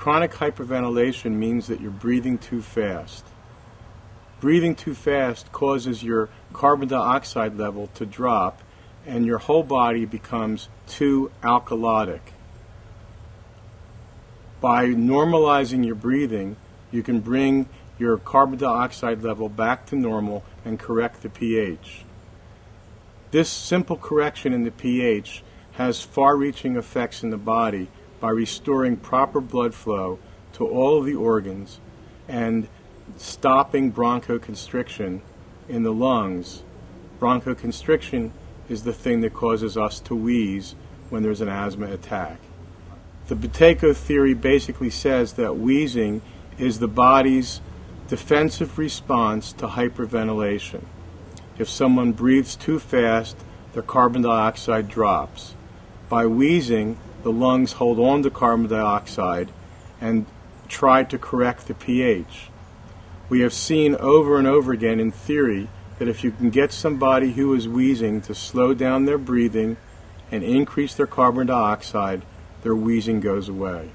Chronic hyperventilation means that you're breathing too fast. Breathing too fast causes your carbon dioxide level to drop and your whole body becomes too alkalotic. By normalizing your breathing, you can bring your carbon dioxide level back to normal and correct the pH. This simple correction in the pH has far reaching effects in the body by restoring proper blood flow to all of the organs and stopping bronchoconstriction in the lungs. Bronchoconstriction is the thing that causes us to wheeze when there's an asthma attack. The Buteyko theory basically says that wheezing is the body's defensive response to hyperventilation. If someone breathes too fast, their carbon dioxide drops. By wheezing, the lungs hold on to carbon dioxide and try to correct the pH. We have seen over and over again in theory that if you can get somebody who is wheezing to slow down their breathing and increase their carbon dioxide, their wheezing goes away.